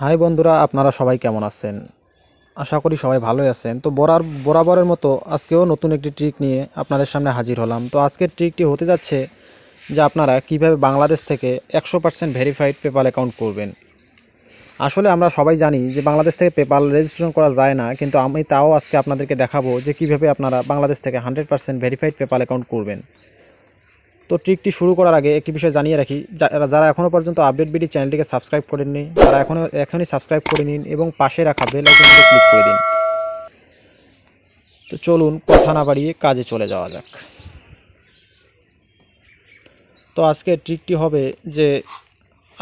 High বন্ধুরা, আপনারা সবাই কেমন আছেন? আশা করি সবাই ভালোই আছেন। তো বরার বরাবরের মতো আজকেও নতুন একটি ট্রিক নিয়ে আপনাদের সামনে হাজির হলাম। তো আজকের ট্রিকটি হতে যাচ্ছে যে আপনারা কীভাবে বাংলাদেশ থেকে একশো পার্সেন্ট ভেরিফাইড পেপাল অ্যাকাউন্ট করবেন। আসলে আমরা সবাই জানি যে বাংলাদেশ থেকে পেপাল রেজিস্ট্রেশন করা যায় না, কিন্তু আমি তাও আজকে আপনাদেরকে দেখাবো যে কীভাবে আপনারা বাংলাদেশ থেকে hundred percent verified PayPal account করবেন। তো ট্রিকটি শুরু করার আগে একটি বিষয় জানিয়ে রাখি যারা এখনও পর্যন্ত আপডেট বিডি চ্যানেলটিকে সাবস্ক্রাইব করেননি, তারা এখনও এখনই সাবস্ক্রাইব করে নিন এবং পাশে রাখা বেল আইকনটিতে ক্লিক করে দিন। তো চলুন কথা না বাড়িয়ে কাজে চলে যাওয়া যাক। তো আজকে ট্রিকটি হবে যে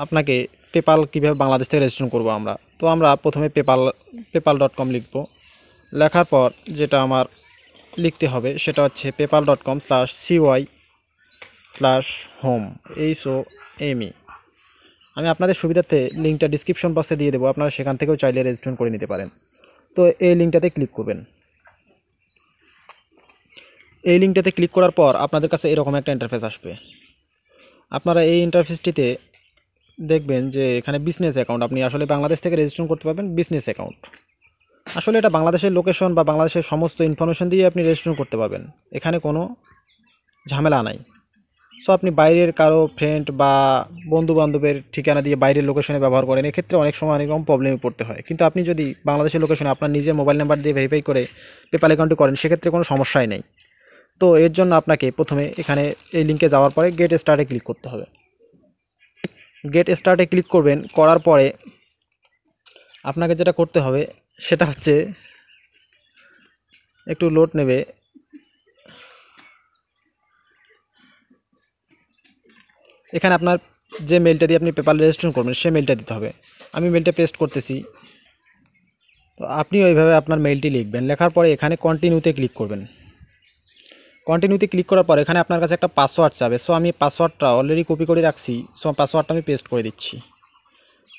আপনাকে পেপাল কীভাবে বাংলাদেশ থেকে রেজিস্ট্রেশন করব আমরা। তো আমরা প্রথমে পেপাল পেপাল ডট কম লিখব। লেখার পর যেটা আমার লিখতে হবে সেটা হচ্ছে PayPal dot com slash CY slash home H O M E আমি আপনাদের সুবিধার্থে লিঙ্কটা ডিসক্রিপশন বক্সে দিয়ে দেবো। আপনারা সেখান থেকেও চাইলে রেজিস্ট্রেশন করে নিতে পারেন। তো এই লিঙ্কটাতে ক্লিক করবেন। এই লিঙ্কটাতে ক্লিক করার পর আপনাদের কাছে এরকম একটা ইন্টারফেস আসবে। আপনারা এই ইন্টারফেসটিতে দেখবেন যে এখানে বিজনেস অ্যাকাউন্ট আপনি আসলে বাংলাদেশ থেকে রেজিস্ট্রেশন করতে পারবেন বিজনেস অ্যাকাউন্ট আসলে এটা বাংলাদেশের লোকেশন বা বাংলাদেশের সমস্ত ইনফরমেশন দিয়ে আপনি রেজিস্ট্রেশন করতে পারবেন। এখানে কোনো ঝামেলা নাই। সো আপনি বাইরের কারও ফ্রেন্ড বা বন্ধু বান্ধবের ঠিকানা দিয়ে বাইরের লোকেশনে ব্যবহার করেন, এক্ষেত্রে অনেক সময় অনেক রকম প্রবলেমে পড়তে হয়। কিন্তু আপনি যদি বাংলাদেশের লোকেশনে আপনার নিজের মোবাইল নাম্বার দিয়ে ভেরিফাই করে পেপাল অ্যাকাউন্টে করেন, সেক্ষেত্রে কোনো সমস্যাই নেই। তো এর জন্য আপনাকে প্রথমে এখানে এই লিঙ্কে যাওয়ার পরে গেট স্টার্টে ক্লিক করতে হবে। গেট স্টার্টে ক্লিক করবেন, করার পরে আপনাকে যেটা করতে হবে, সেটা হচ্ছে একটু লোড নেবে। এখানে আপনার যে মেলটা দিয়ে আপনি পেপার রেজিস্ট্রেশন করবেন সেই মেলটা দিতে হবে। আমি মেলটা পেস্ট করতেছি। তো আপনি ওইভাবে আপনার মেলটি লিখবেন। লেখার পরে এখানে কন্টিনিউতে ক্লিক করবেন। কন্টিনিউতে ক্লিক করার পর এখানে আপনার কাছে একটা পাসওয়ার্ড চাবে। সো আমি পাসওয়ার্ডটা অলরেডি কপি করে রাখছি। সো পাসওয়ার্ডটা আমি পেস্ট করে দিচ্ছি।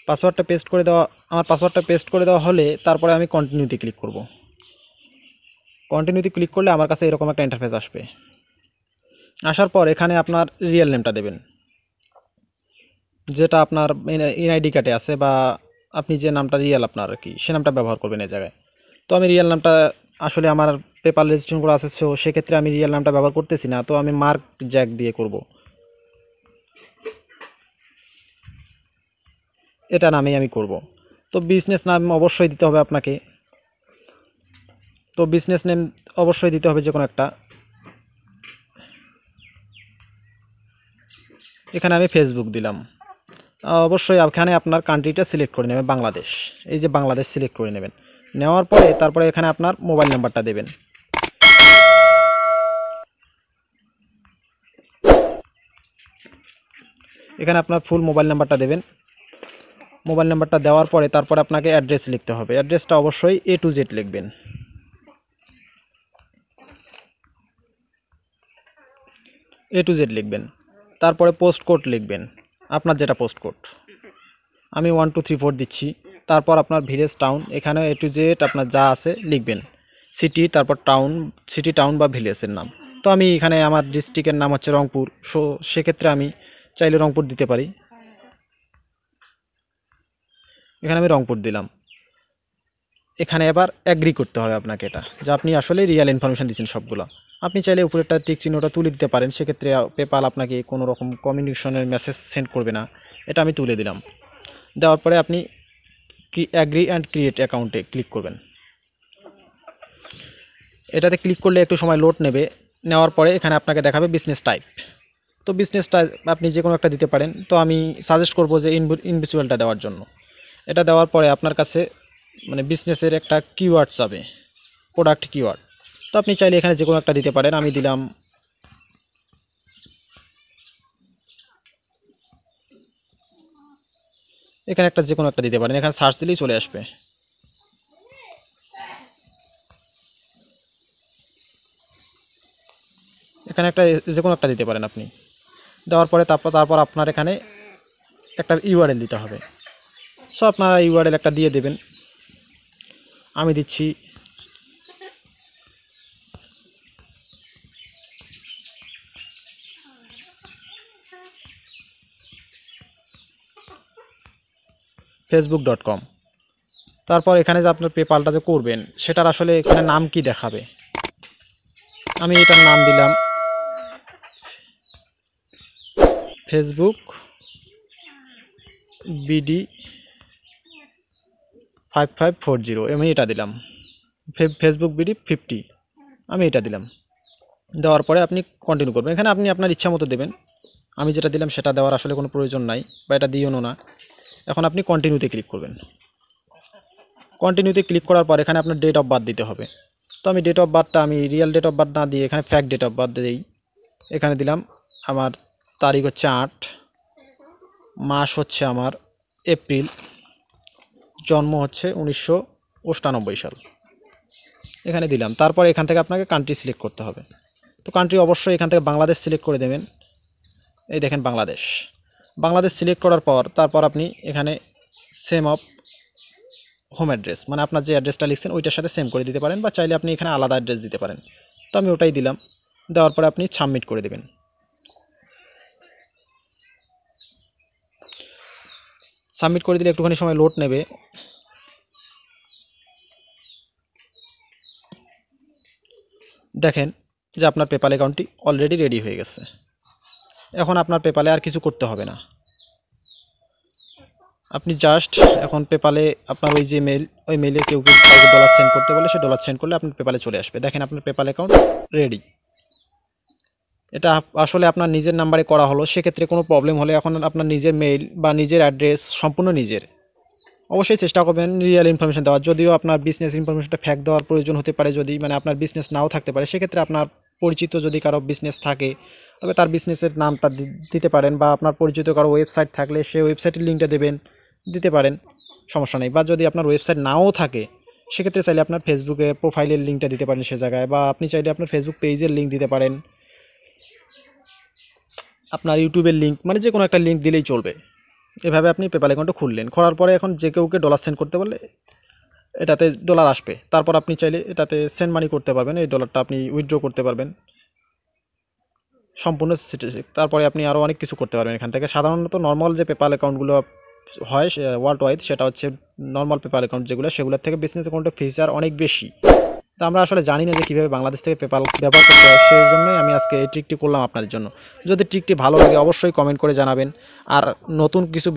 পাসওয়ার্ডটা পেস্ট করে দেওয়া, আমার পাসওয়ার্ডটা পেস্ট করে দেওয়া হলে তারপরে আমি কন্টিনিউতে ক্লিক করব। কন্টিনিউতে ক্লিক করলে আমার কাছে এরকম একটা ইন্টারফেস আসবে। আসার পর এখানে আপনার রিয়েল নেমটা দেবেন। যেটা আপনার এনআইডি কার্ডে আছে বা আপনি যে নামটা রিয়েল আপনার আর কি, সে নামটা ব্যবহার করবেন এই জায়গায়। তো আমি রিয়েল নামটা আসলে আমার পেপার রেজিস্ট্রেশন করা আছে সো সেক্ষেত্রে আমি রিয়েল নামটা ব্যবহার করতেছি না, তো আমি মার্ক জ্যাক দিয়ে করব। এটা নামেই আমি করব। তো বিজনেস নাম অবশ্যই দিতে হবে আপনাকে। তো বিজনেস নেম অবশ্যই দিতে হবে যে কোনো একটা। এখানে আমি ফেসবুক দিলাম। অবশ্যই এখানে আপনার কান্ট্রিটা সিলেক্ট করে নেবেন, বাংলাদেশ। এই যে বাংলাদেশ সিলেক্ট করে নেবেন। নেওয়ার পরে তারপরে এখানে আপনার মোবাইল নাম্বারটা দেবেন। এখানে আপনার ফুল মোবাইল নাম্বারটা দেবেন। মোবাইল নাম্বারটা দেওয়ার পরে তারপরে আপনাকে অ্যাড্রেস লিখতে হবে। অ্যাড্রেসটা অবশ্যই এ টু জেড লিখবেন। এ টু জেড লিখবেন। তারপরে পোস্ট কোড লিখবেন। আপনার যেটা পোস্ট কোড আমি ওয়ান টু থ্রি ফোর দিচ্ছি। তারপর আপনার ভিলেজ টাউন এখানে এ টু জেড আপনার যা আছে লিখবেন। সিটি তারপর টাউন সিটি টাউন বা ভিলেজের নাম। তো আমি এখানে আমার ডিস্ট্রিক্টের নাম হচ্ছে রংপুর। সো সেক্ষেত্রে আমি চাইলে রংপুর দিতে পারি। এখানে আমি রংপুর দিলাম। এখানে এবার অ্যাগ্রি করতে হবে আপনাকে এটা, যে আপনি আসলে রিয়েল ইনফরমেশান দিচ্ছেন সবগুলো। আপনি চাইলে উপরেরটা টিক চিহ্নটা তুলে দিতে পারেন। সেক্ষেত্রে পেপাল আপনাকে কোনো রকম কমিউনিকেশনের মেসেজ সেন্ড করবে না। এটা আমি তুলে দিলাম। দেওয়ার পরে আপনি অ্যাগ্রি অ্যান্ড ক্রিয়েট অ্যাকাউন্টে ক্লিক করবেন। এটাতে ক্লিক করলে একটু সময় লোড নেবে। নেওয়ার পরে এখানে আপনাকে দেখাবে বিজনেস টাইপ তো বিজনেস টাইপ আপনি যে কোনো একটা দিতে পারেন। তো আমি সাজেস্ট করব যে ইনভিজুয়ালটা দেওয়ার জন্য। এটা দেওয়ার পরে আপনার কাছে মানে বিজনেসের একটা কিওয়ার্ড যাবে। প্রোডাক্ট কিওয়ার্ড তো আপনি চাইলে এখানে যে কোনো একটা দিতে পারেন। আমি দিলাম এখানে একটা যে কোনো একটা দিতে পারেন। এখানে সার্চ দিলেই চলে আসবে। এখানে একটা যে কোনো একটা দিতে পারেন আপনি। দেওয়ার পরে তারপর তারপর আপনার এখানে একটা ইউআরএল দিতে হবে। সো আপনারা ইউআরএল একটা দিয়ে দেবেন। আমি দিচ্ছি ফেসবুক ডট কম তারপর এখানে যে আপনার পেপালটা যে করবেন, সেটার আসলে এখানে নাম কি দেখাবে? আমি এটার নাম দিলাম। Facebook BD five five four zero আমি এটা দিলাম। ফেসবুক বিডি ফিফটি আমি এটা দিলাম। দেওয়ার পরে আপনি কন্টিনিউ করবেন। এখানে আপনি আপনার ইচ্ছা মতো দেবেন। আমি যেটা দিলাম সেটা দেওয়ার আসলে কোনো প্রয়োজন নাই, বা এটা দিও না। এখন আপনি কন্টিনিউতে ক্লিক করবেন। কন্টিনিউতে ক্লিক করার পর এখানে আপনার ডেট অফ বার্থ দিতে হবে। তো আমি ডেট অফ বার্থটা আমি রিয়েল ডেট অফ বার্থ না দিয়ে এখানে ফ্যাক্ট ডেট অফ বার্থ দিই। এখানে দিলাম, আমার তারিখ হচ্ছে আট, মাস হচ্ছে আমার এপ্রিল, জন্ম হচ্ছে উনিশশো সাল। এখানে দিলাম, তারপর এখান থেকে আপনাকে কান্ট্রি সিলেক্ট করতে হবে। তো কান্ট্রি অবশ্যই এখান থেকে বাংলাদেশ সিলেক্ট করে দেবেন। এই দেখেন বাংলাদেশ। বাংলাদেশ সিলেক্ট করার পর তারপর আপনি এখানে সেম অফ হোম অ্যাড্রেস মানে আপনার যে অ্যাড্রেসটা লিখছেন ওইটার সাথে সেম করে দিতে পারেন বা চাইলে আপনি এখানে আলাদা অ্যাড্রেস দিতে পারেন। তো আমি ওটাই দিলাম, দেওয়ার পরে আপনি সাবমিট করে দেবেন। সাবমিট করে দিলে একটুখানি সময় লোড নেবে। দেখেন যে আপনার পেপাল অ্যাকাউন্টটি অলরেডি রেডি হয়ে গেছে। এখন আপনার পেপালে আর কিছু করতে হবে না। আপনি জাস্ট এখন পেপালে আপনার ওই যে মেল ওই মেলে কেউ কেউ ডলার সেন্ড করতে বলে, সে ডলার সেন্ড করলে আপনার পেপালে চলে আসবে। দেখেন আপনার পেপাল অ্যাকাউন্ট রেডি এটা আসলে আপনার নিজের নাম্বারে করা হলো, সেক্ষেত্রে কোনো প্রবলেম হলে এখন আপনার নিজের মেইল বা নিজের অ্যাড্রেস সম্পূর্ণ নিজের। অবশ্যই চেষ্টা করবেন রিয়েল ইনফরমেশন দেওয়ার। যদিও আপনার বিজনেস ইনফরমেশনটা ফ্যাক দেওয়ার প্রয়োজন হতে পারে যদি মানে আপনার বিজনেস নাও থাকতে পারে, সেক্ষেত্রে আপনার পরিচিত যদি কারও বিজনেস থাকে তবে তার বিজনেসের নামটা দিতে পারেন বা আপনার পরিচিত কারও ওয়েবসাইট থাকলে সে ওয়েবসাইটের লিঙ্কটা দেবেন, দিতে পারেন, সমস্যা নেই। বা যদি আপনার ওয়েবসাইট নাও থাকে, সেক্ষেত্রে চাইলে আপনার ফেসবুকে প্রোফাইলের লিঙ্কটা দিতে পারেন সে জায়গায়, বা আপনি চাইলে আপনার ফেসবুক পেজের লিঙ্ক দিতে পারেন। আপনার ইউটিউবের লিঙ্ক মানে যে কোনো একটা লিঙ্ক দিলেই চলবে। এভাবে আপনি পেপাল অ্যাকাউন্টটা খুললেন, খোলার পরে এখন যে কেউকে ডলার সেন্ড করতে বললে, এটাতে ডলার আসবে। তারপর আপনি চাইলে এটাতে সেন্ড মানি করতে পারবেন, এই ডলারটা আপনি উইথড্র করতে পারবেন। সম্পূর্ণ তারপরে আপনি আরও অনেক কিছু করতে পারবেন এখান থেকে। সাধারণত নর্মাল যে পেপাল অ্যাকাউন্টগুলো হয় ওয়ার্ল্ড ওয়াইড সেটা হচ্ছে নর্মাল পেপাল অ্যাকাউন্ট যেগুলো, সেগুলোর থেকে বিজনেস অ্যাকাউন্টের ফিচার অনেক বেশি। তো আমরা আসলে জানি না যে কীভাবে বাংলাদেশ থেকে পেপাল ব্যবহার করতে হয়, সেই জন্যই আমি আজকে এই ট্রিকটি করলাম আপনাদের জন্য। যদি ট্রিকটি ভালো লাগে, অবশ্যই কমেন্ট করে জানাবেন। আর নতুন কিছু